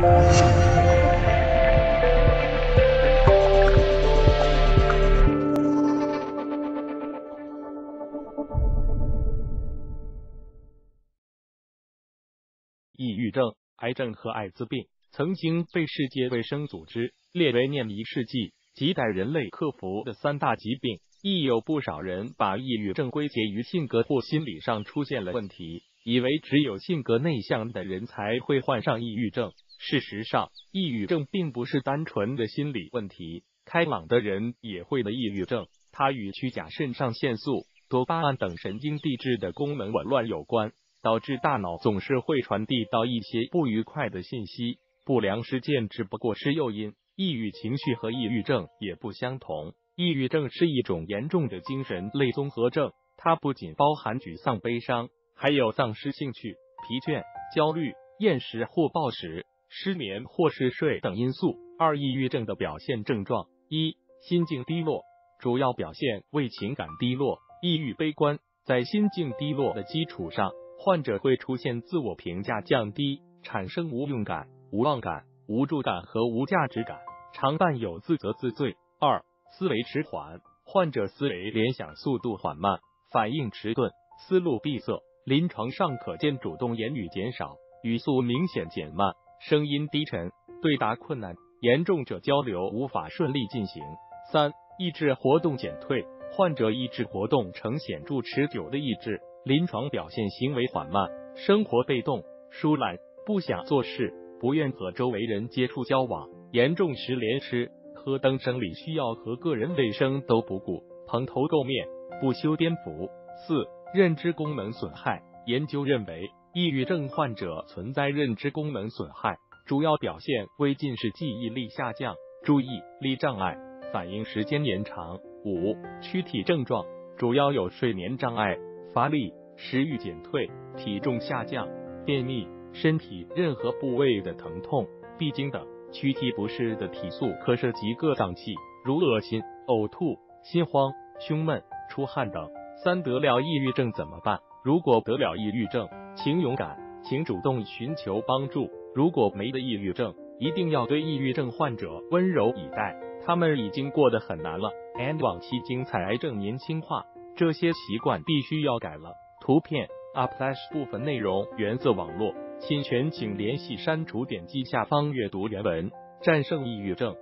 抑郁症、癌症和艾滋病曾经被世界卫生组织列为念一世纪亟待人类克服的三大疾病。亦有不少人把抑郁症归结于性格或心理上出现了问题，以为只有性格内向的人才会患上抑郁症。事实上，抑郁症并不是单纯的心理问题，开朗的人也会得抑郁症，它与去甲肾上腺素、多巴胺等神经递质的功能紊乱有关，导致大脑总是会传递到一些不愉快的信息。不良事件只不过是诱因，抑郁情绪和抑郁症也不相同。抑郁症是一种严重的精神类综合症，它不仅包含沮丧、悲伤，还有丧失兴趣、疲倦、焦虑、厌食或暴食、失眠或嗜睡等因素。二、抑郁症的表现症状：一、心境低落，主要表现为情感低落、抑郁、悲观。在心境低落的基础上，患者会出现自我评价降低，产生无用感、无望感、无助感和无价值感，常伴有自责、自罪。二思维迟缓，患者思维联想速度缓慢，反应迟钝，思路闭塞。临床上可见主动言语减少，语速明显减慢，声音低沉，对答困难，严重者交流无法顺利进行。三、意志活动减退，患者意志活动呈显著持久的抑制，临床表现行为缓慢，生活被动疏懒，不想做事，不愿和周围人接触交往，严重时连吃。喝等生理需要和个人卫生都不顾，蓬头垢面，不修边幅。四、认知功能损害。研究认为，抑郁症患者存在认知功能损害，主要表现为近视、记忆力下降、注意力障碍、反应时间延长。五、躯体症状主要有睡眠障碍、乏力、食欲减退、体重下降、便秘、身体任何部位的疼痛、闭经等。躯体不适的体素可涉及各脏器，如恶心、呕吐、心慌、胸闷、出汗等。三得了抑郁症怎么办？如果得了抑郁症，请勇敢，请主动寻求帮助。如果没得抑郁症，一定要对抑郁症患者温柔以待，他们已经过得很难了。And 往期精彩癌症年轻化，这些习惯必须要改了。图片 Uplash 部分内容原色网络。侵权请联系删除，点击下方阅读原文。战胜抑郁症。